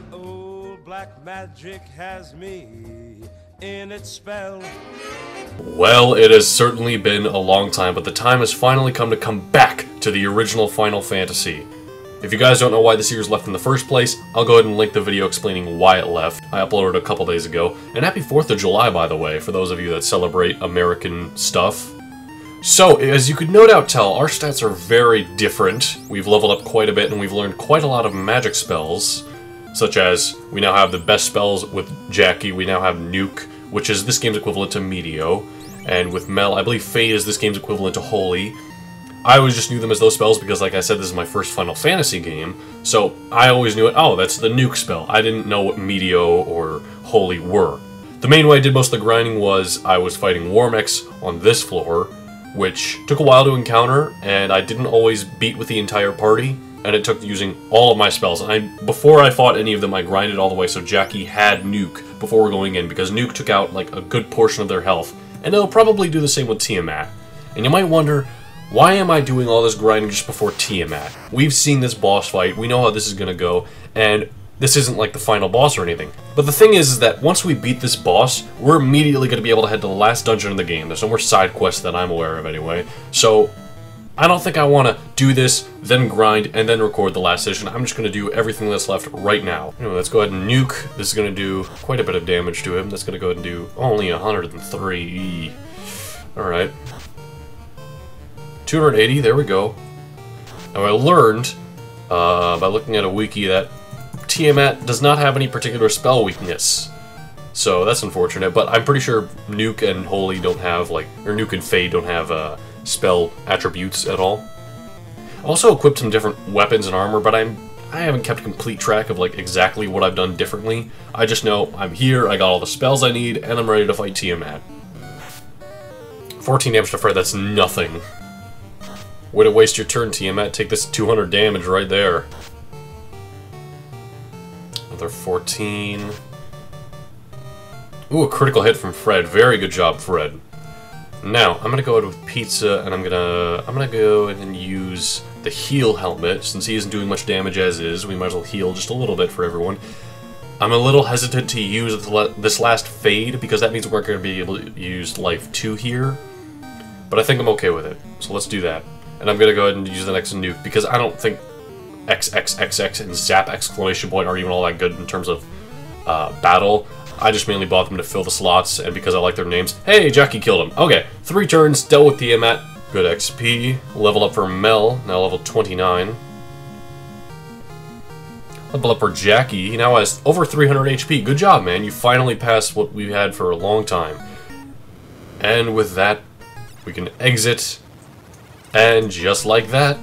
That old black magic has me in its spell. Well, it has certainly been a long time, but the time has finally come to come back to the original Final Fantasy. If you guys don't know why the series left in the first place, I'll go ahead and link the video explaining why it left. I uploaded a couple days ago. And happy 4th of July, by the way, for those of you that celebrate American stuff. So, as you could no doubt tell, our stats are very different. We've leveled up quite a bit and we've learned quite a lot of magic spells, such as we now have the best spells with Jackie, we now have Nuke, which is this game's equivalent to Meteo, and with Mel, I believe Fade is this game's equivalent to Holy. I always just knew them as those spells because, like I said, this is my first Final Fantasy game, so I always knew it, oh, that's the Nuke spell. I didn't know what Meteo or Holy were. The main way I did most of the grinding was I was fighting WarMECHs on this floor, which took a while to encounter, and I didn't always beat with the entire party, and it took using all of my spells. And I, before I fought any of them, I grinded all the way so Jackie had Nuke before going in, because Nuke took out like a good portion of their health, and it'll probably do the same with Tiamat. And you might wonder, why am I doing all this grinding just before Tiamat? We've seen this boss fight, we know how this is gonna go, and this isn't like the final boss or anything. But the thing is, is that once we beat this boss, we're immediately going to be able to head to the last dungeon in the game. There's no more side quests that I'm aware of anyway. So, I don't think I want to do this, then grind, and then record the last session. I'm just going to do everything that's left right now. Anyway, let's go ahead and nuke. This is going to do quite a bit of damage to him. That's going to go ahead and do only 103. Alright. 280, there we go. Now I learned, uh, by looking at a wiki, that Tiamat does not have any particular spell weakness. So that's unfortunate, but I'm pretty sure Nuke and Holy don't have, like, or Nuke and Fade don't have, uh, spell attributes at all. Also equipped some different weapons and armor, but I'm I haven't kept complete track of like exactly what I've done differently. I just know I'm here, I got all the spells I need, and I'm ready to fight Tiamat. 14 damage to Fred, that's nothing. Way to waste your turn, Tiamat. Take this 200 damage right there. Another 14. Ooh, a critical hit from Fred. Very good job, Fred. Now, I'm gonna go with Pizza, and I'm gonna I'm gonna go and use the heal helmet, since he isn't doing much damage as is, we might as well heal just a little bit for everyone. I'm a little hesitant to use this last fade, because that means we're to be able to use life 2 here. But I think I'm okay with it, so let's do that. And I'm gonna go ahead and use the next nuke, because I don't think XXXX and Zap exclamation point are even all that good in terms of uh, battle. I just mainly bought them to fill the slots, and because I like their names. Hey, Jackie killed him. Okay, three turns, dealt with the Tiamat. Good XP. Level up for Mel, now level 29. Level up for Jackie, he now has over 300 HP. Good job, man. You finally passed what we've had for a long time. And with that, we can exit. And just like that,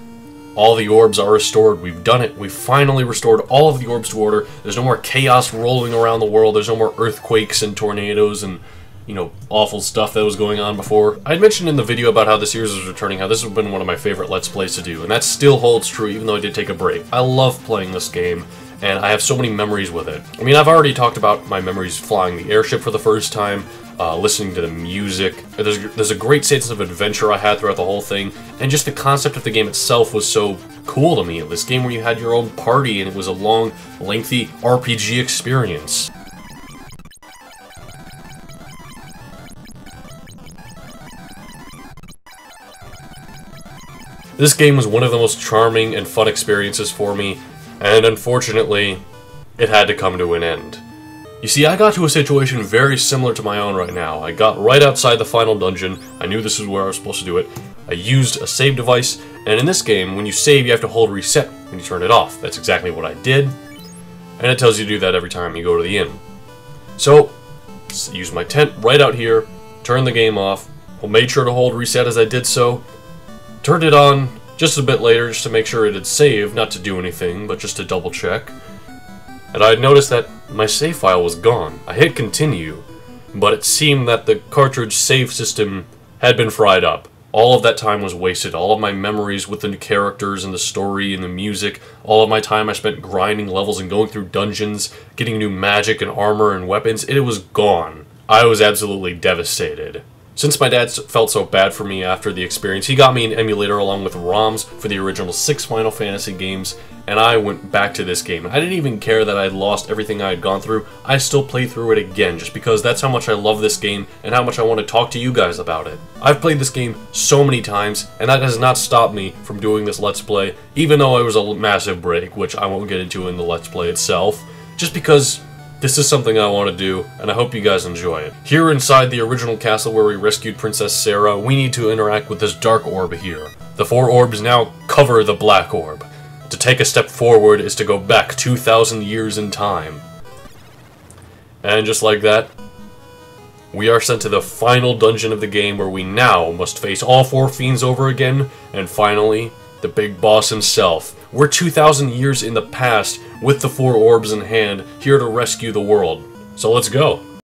all the orbs are restored. We've done it. We've finally restored all of the orbs to order. There's no more chaos rolling around the world. There's no more earthquakes and tornadoes and, you know, awful stuff that was going on before. I mentioned in the video about how the series is returning, how this has been one of my favorite Let's Plays to do, and that still holds true even though I did take a break. I love playing this game, and I have so many memories with it. I mean, I've already talked about my memories flying the airship for the first time, uh, listening to the music. There's, there's a great sense of adventure I had throughout the whole thing, and just the concept of the game itself was so cool to me. This game where you had your own party and it was a long, lengthy RPG experience. This game was one of the most charming and fun experiences for me, and unfortunately, it had to come to an end. You see, I got to a situation very similar to my own right now. I got right outside the final dungeon, I knew this is where I was supposed to do it, I used a save device, and in this game, when you save, you have to hold reset when you turn it off. That's exactly what I did, and it tells you to do that every time you go to the inn. So, use my tent right out here, turn the game off, well, made sure to hold reset as I did so, turned it on just a bit later just to make sure it had saved, not to do anything, but just to double check. And I had noticed that my save file was gone. I hit continue, but it seemed that the cartridge save system had been fried up. All of that time was wasted. All of my memories with the new characters and the story and the music, all of my time I spent grinding levels and going through dungeons, getting new magic and armor and weapons, it was gone. I was absolutely devastated. Since my dad felt so bad for me after the experience, he got me an emulator along with ROMs for the original six Final Fantasy games, and I went back to this game. I didn't even care that I had lost everything I had gone through, I still played through it again, just because that's how much I love this game and how much I want to talk to you guys about it. I've played this game so many times, and that has not stopped me from doing this Let's Play, even though it was a massive break, which I won't get into in the Let's Play itself, just because this is something I want to do, and I hope you guys enjoy it. Here inside the original castle where we rescued Princess Sarah, we need to interact with this dark orb here. The four orbs now cover the black orb. To take a step forward is to go back 2,000 years in time. And just like that, we are sent to the final dungeon of the game where we now must face all four fiends over again, and finally, the big boss himself. We're 2,000 years in the past with the four orbs in hand, here to rescue the world. So let's go.